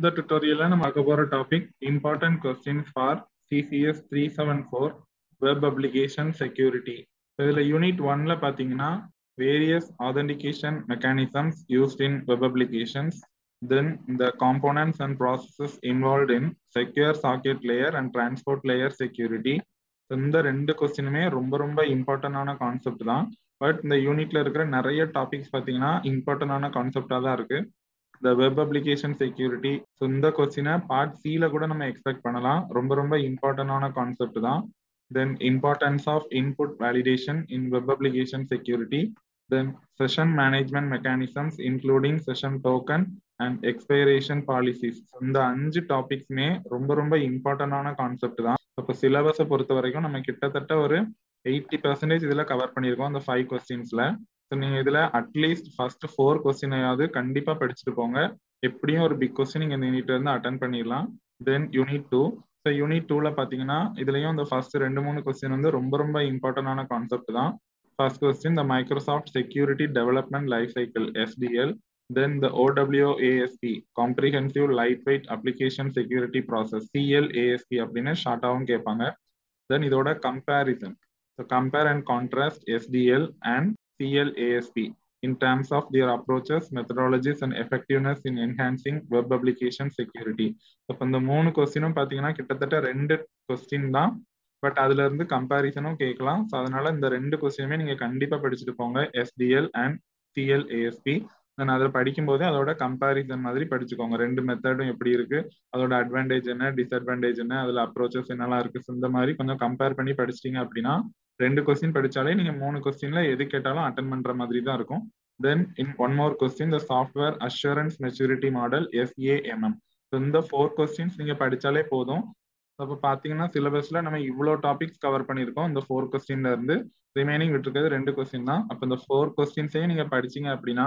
இந்த tutorial நம்ம பார்க்க போற topic important question for CCS three seven four web application security இதில் யூனிட் ஒன்ல பாத்தீங்கன்னா various authentication mechanisms used in web applications then இந்த components and processes involve in secure socket layer and transport layer security இந்த ரெண்டு கொஸ்டினுமே ரொம்ப ரொம்ப இம்பார்ட்டண்டான concept தான் பட் இந்த யூனிட்ல இருக்கிற நிறைய டாபிக்ஸ் பாத்தீங்கன்னா இம்பார்ட்டண்டான கான்செப்டா தான் இருக்கு இந்த வெப் அப்ளிகேஷன் செக்யூரிட்டி ஸோ இந்த கொஸ்டினை பார்ட் சியில் கூட நம்ம எக்ஸ்பெக்ட் பண்ணலாம். ரொம்ப ரொம்ப இம்பார்ட்டண்டான கான்செப்ட் தான். Then importance of input validation in web application security then session management mechanisms including session token and expiration policies இந்த அஞ்சு டாபிக்ஸுமே ரொம்ப ரொம்ப இம்பார்ட்டண்டான கான்செப்ட் தான். இப்போ சிலபஸை பொறுத்த வரைக்கும் நம்ம கிட்டத்தட்ட ஒரு எயிட்டி பர்சன்டேஜ் இதில் கவர் பண்ணியிருக்கோம் அந்த ஃபைவ் கொஸ்டின்ஸ்ல ஸோ நீங்க இதுல அட்லீஸ்ட் ஃபர்ஸ்ட் ஃபோர் கொஸ்டினையாவது கண்டிப்பா படிச்சுட்டு போங்க. எப்படியும் ஒரு பிக் கொஸ்டின் நீங்க இந்த யூனிட்ல இருந்து அட்டன் பண்ணிடலாம் then unit two so unit டூல பாத்தீங்கன்னா இதுலயும் அந்த ஃபர்ஸ்ட் ரெண்டு மூணு கொஸ்டின் வந்து ரொம்ப ரொம்ப இம்பார்ட்டன்டான கான்செப்ட் தான். First question the Microsoft security development life cycle SDL then the OWASP comprehensive lightweight application security process CLASP அப்படின்னு ஷார்ட்டாகவும் கேட்பாங்க. தென் இதோட comparison so compare and contrast SDL and CLASP in terms of their approaches, methodologies, and effectiveness in enhancing web application security. இப்போ இந்த மூணு கொஸ்டினும் பார்த்தீங்கன்னா கிட்டத்தட்ட ரெண்டு கொஸ்டின் தான். பட் அதுல இருந்து கம்பேரிசனும் கேட்கலாம். ஸோ அதனால இந்த ரெண்டு கொஸ்டினுமே நீங்க கண்டிப்பா படிச்சுட்டு போங்க. எஸ்டிஎல் அண்ட் சிஎல்ஏஎஸ்பி தென் அதில் படிக்கும்போதே அதோட கம்பேரிசன் மாதிரி படிச்சுக்கோங்க. ரெண்டு மெத்தடும் எப்படி இருக்கு அதோட அட்வான்டேஜ் என்ன டிஸ்அட்வான்டேஜ் என்ன அதில் அப்ரோச்சஸ் என்னெல்லாம் இருக்கு. இந்த மாதிரி கொஞ்சம் கம்பேர் பண்ணி படிச்சிட்டிங்க அப்படின்னா ரெண்டு கொஸ்டின் படிச்சாலே நீங்க மூணு கொஸ்டின்ல எது கேட்டாலும் அட்டன் பண்ற மாதிரி தான் இருக்கும் then in one more question the software assurance maturity model SAMM இந்த ஃபோர் கொஸ்டின்ஸ் நீங்க படிச்சாலே போதும். அப்போ பார்த்தீங்கன்னா சிலபஸ்ல நம்ம இவ்வளோ டாபிக்ஸ் கவர் பண்ணியிருக்கோம். இந்த ஃபோர் கொஸ்டின்ல இருந்து ரிமைனிங் விட்டுருக்கிறது ரெண்டு கொஸ்டின் தான். அப்போ இந்த ஃபோர் கொஸ்டின்ஸையும் நீங்க படிச்சீங்க அப்படின்னா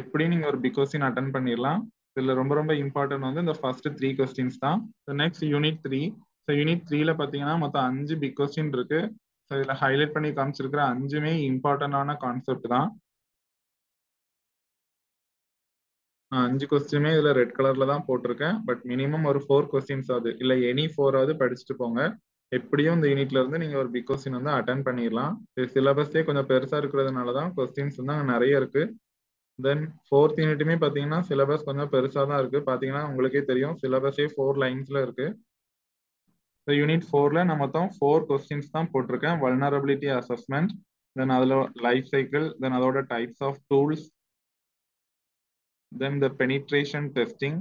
எப்படி நீங்க ஒரு பிக் கொஸ்டின் அட்டன் பண்ணிடலாம். இதுல ரொம்ப ரொம்ப இம்பார்ட்டன்ட் வந்து இந்த ஃபர்ஸ்ட் த்ரீ கொஸ்டின்ஸ் தான். Next unit three so unit த்ரீல பார்த்தீங்கன்னா மொத்தம் அஞ்சு பிக் கொஸ்டின் இருக்கு. ஸோ இதில் ஹைலைட் பண்ணி காமிச்சிருக்கிற அஞ்சுமே இம்பார்ட்டண்டான கான்செப்ட் தான். அஞ்சு கொஸ்டினுமே இதில் ரெட் கலரில் தான் போட்டிருக்கேன். பட் மினிமம் ஒரு ஃபோர் கொஸ்டின்ஸ் ஆகுது. இல்லை எனி ஃபோராவது படிச்சுட்டு போங்க. எப்படியும் இந்த யூனிட்ல இருந்து நீங்கள் ஒரு பிக் கொஸ்டின் வந்து அட்டன் பண்ணிடலாம். சிலபஸே கொஞ்சம் பெருசாக இருக்கிறதுனால தான் கொஸ்டின்ஸ் வந்து அங்கே நிறைய இருக்கு. தென் ஃபோர்த் யூனிட்டுமே பார்த்தீங்கன்னா சிலபஸ் கொஞ்சம் பெருசாக தான் இருக்குது பார்த்தீங்கன்னா உங்களுக்கே தெரியும் சிலபஸே ஃபோர் லைன்ஸில் இருக்குது ஸோ யூனிட் ஃபோர்ல நான் மொத்தம் ஃபோர் கொஸ்டின்ஸ் தான் போட்டிருக்கேன். வல்னரபிலிட்டி அசஸ்மெண்ட் தென் அதில் லைஃப் சைக்கிள் தென் அதோட types of tools then the penetration testing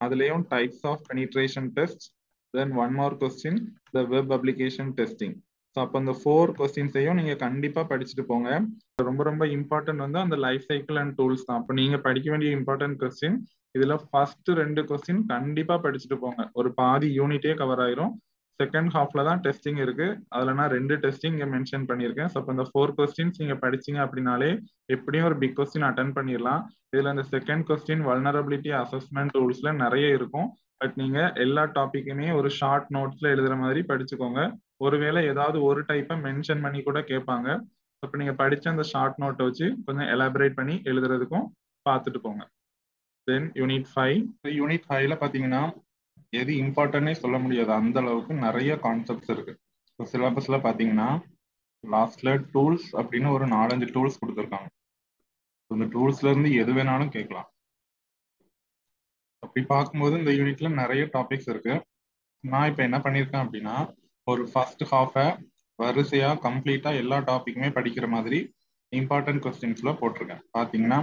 அதுலேயும் types of penetration test then one more question the web application testing so அப்போ அந்த ஃபோர் கொஸ்டின்ஸையும் நீங்கள் கண்டிப்பாக படிச்சுட்டு போங்க. ரொம்ப ரொம்ப இம்பார்ட்டன்ட் வந்து அந்த லைஃப் சைக்கிள் அண்ட் டூல்ஸ் தான். அப்போ நீங்கள் படிக்க வேண்டிய இம்பார்ட்டன்ட் கொஸ்டின் இதில் ஃபர்ஸ்ட் ரெண்டு கொஸ்டின் கண்டிப்பாக படிச்சுட்டு போங்க. ஒரு பாதி யூனிட்டே கவர் ஆயிரும். செகண்ட் ஹாஃப்ல தான் டெஸ்டிங் இருக்கு. அதுல நான் ரெண்டு டெஸ்டிங் இங்க மென்ஷன் பண்ணியிருக்கேன். ஸோ இந்த ஃபோர் கொஸ்டின்ஸ் நீங்க படிச்சீங்க அப்படின்னாலே எப்படியும் ஒரு பிக் கொஸ்டின் அட்டன் பண்ணிடலாம் இதுல இந்த செகண்ட் கொஸ்டின் வல்னரபிலிட்டி அசஸ்மெண்ட் டூல்ஸ்ல நிறைய இருக்கும். பட் நீங்க எல்லா டாபிக்குமே ஒரு ஷார்ட் நோட்ஸ்ல எழுதுற மாதிரி படிச்சுக்கோங்க. ஒருவேளை ஏதாவது ஒரு டைப்பை மென்ஷன் பண்ணி கூட கேட்பாங்க. இப்போ நீங்க படிச்ச அந்த ஷார்ட் நோட்டை வச்சு கொஞ்சம் எலாபரேட் பண்ணி எழுதுறதுக்கும் பார்த்துட்டு போங்க. தென் யூனிட் ஃபைவ் யூனிட் ஃபைவ்ல பார்த்தீங்கன்னா எது இம்பார்ட்டன்னே சொல்ல முடியாது. அந்த அளவுக்கு நிறைய கான்செப்ட்ஸ் இருக்கு. இப்போ சிலபஸ்ல பார்த்தீங்கன்னா லாஸ்ட்ல டூல்ஸ் அப்படின்னு ஒரு நாலஞ்சு டூல்ஸ் கொடுத்துருக்காங்க. இந்த டூல்ஸ்ல இருந்து எது வேணாலும் கேட்கலாம். அப்படி பார்க்கும்போது இந்த யூனிட்ல நிறைய டாபிக்ஸ் இருக்கு. நான் இப்போ என்ன பண்ணியிருக்கேன் அப்படின்னா ஒரு ஃபர்ஸ்ட் ஹாஃபை வரிசையா கம்ப்ளீட்டா எல்லா டாபிக்குமே படிக்கிற மாதிரி இம்பார்ட்டன்ட் கொஸ்டின்ஸ்ல போட்டிருக்கேன். பார்த்தீங்கன்னா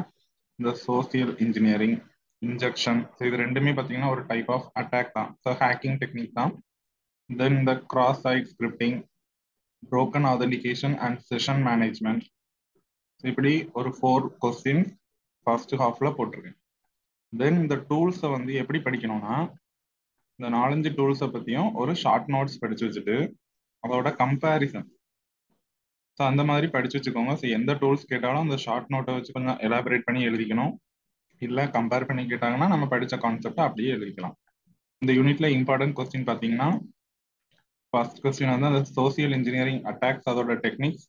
இந்த சோசியல் இன்ஜினியரிங் இன்ஜெக்ஷன் ஸோ இது ரெண்டுமே பார்த்தீங்கன்னா ஒரு டைப் ஆஃப் அட்டாக் தான். ஸோ ஹேக்கிங் டெக்னிக் தான். தென் இந்த cross site scripting broken authentication and session management இப்படி ஒரு ஃபோர் கொஸ்டின் ஃபர்ஸ்ட் ஹாஃப்ல போட்டிருக்கேன். தென் இந்த டூல்ஸை வந்து எப்படி படிக்கணும்னா இந்த நாலஞ்சு டூல்ஸை பற்றியும் ஒரு ஷார்ட் நோட்ஸ் படிச்சு வச்சுட்டு அதோட கம்பேரிசன் ஸோ அந்த மாதிரி படிச்சு வச்சுக்கோங்க. ஸோ எந்த டூல்ஸ் கேட்டாலும் அந்த ஷார்ட் நோட்டை வச்சு கொஞ்சம் எலாபரேட் பண்ணி எழுதிக்கணும். இல்லை கம்பேர் பண்ணி கேட்டாங்கன்னா நம்ம படித்த கான்செப்டை அப்படியே எழுதிக்கலாம். இந்த யூனிட்ல இம்பார்ட்டன்ட் கொஸ்டின் பார்த்தீங்கன்னா ஃபர்ஸ்ட் கொஸ்டின் வந்து அந்த சோசியல் இன்ஜினியரிங் அட்டாக்ஸ் அதோட டெக்னிக்ஸ்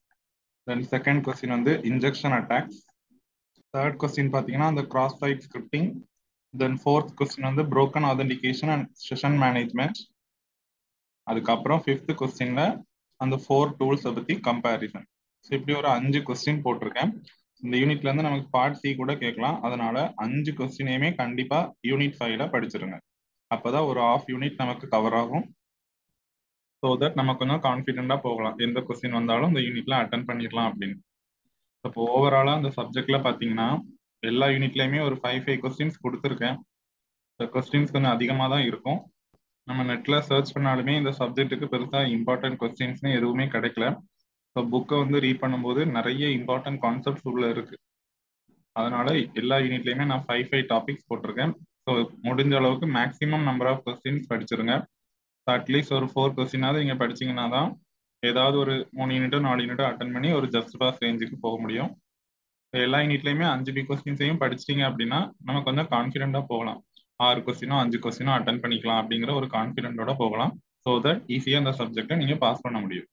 தென் செகண்ட் கொஸ்டின் வந்து இன்ஜெக்ஷன் அட்டாக்ஸ் தேர்ட் கொஸ்டின் பார்த்தீங்கன்னா அந்த cross site scripting then fourth question வந்து broken authentication and session management அதுக்கப்புறம் ஃபிஃப்த் கொஸ்டின்ல அந்த ஃபோர் டூல்ஸை பத்தி கம்பேரிசன் ஸோ இப்படி ஒரு அஞ்சு கொஸ்டின் போட்டிருக்கேன். இந்த யூனிட்ல இருந்து நமக்கு பார்ட் சி கூட கேட்கலாம். அதனால அஞ்சு கொஸ்டினையுமே கண்டிப்பா யூனிட் ஃபைவ்ல படிச்சிருங்க. அப்பதான் ஒரு ஆஃப் யூனிட் நமக்கு கவர் ஆகும். ஸோ தட் நம்ம கொஞ்சம் கான்ஃபிடென்டா போகலாம். எந்த கொஸ்டின் வந்தாலும் இந்த யூனிட்ல அட்டன் பண்ணிடலாம் அப்படின்னு. இப்போ ஓவராலா அந்த சப்ஜெக்ட்ல பாத்தீங்கன்னா எல்லா யூனிட்லயுமே ஒரு ஃபைவ் ஃபைவ் கொஸ்டின்ஸ் கொடுத்துருக்கேன். இந்த கொஸ்டின்ஸ் கொஞ்சம் அதிகமாக தான் இருக்கும். நம்ம நெட்டில் சர்ச் பண்ணாலுமே இந்த சப்ஜெக்ட்டுக்கு பெருசாக இம்பார்ட்டன்ட் கொஸ்டின்ஸ்னு எதுவுமே கிடைக்கல. ஸோ புக்கை வந்து ரீட் பண்ணும்போது நிறைய இம்பார்ட்டன்ட் கான்செப்ட்ஸ் உள்ள இருக்கு. அதனால எல்லா யூனிட்லையுமே நான் ஃபைவ் ஃபைவ் டாபிக்ஸ் போட்டிருக்கேன். ஸோ முடிஞ்ச அளவுக்கு மேக்ஸிமம் நம்பர் ஆஃப் கொஸ்டின்ஸ் படிச்சிருங்க. அட்லீஸ்ட் ஒரு ஃபோர் கொஸ்டினாவது நீங்கள் படிச்சிங்கன்னா தான் ஏதாவது ஒரு மூணு யூனிட்டோ நாலு யூனிட்டோ அட்டன் பண்ணி ஒரு ஜஸ்ட் பாஸ் ரேஞ்சுக்கு போக முடியும். எல்லா யூனிட்லயுமே அஞ்சு பி கொஸ்டின்ஸையும் படிச்சிட்டீங்க அப்படின்னா நம்ம கொஞ்சம் கான்ஃபிடென்ட்டா போகலாம். ஆறு கொஸ்டினோ அஞ்சு கொஸ்டினோ அட்டன் பண்ணிக்கலாம் அப்படிங்கிற ஒரு கான்ஃபிடென்ட்டோட போகலாம். ஸோ தட் ஈஸியாக அந்த சப்ஜெக்டை நீங்க பாஸ் பண்ண முடியும்.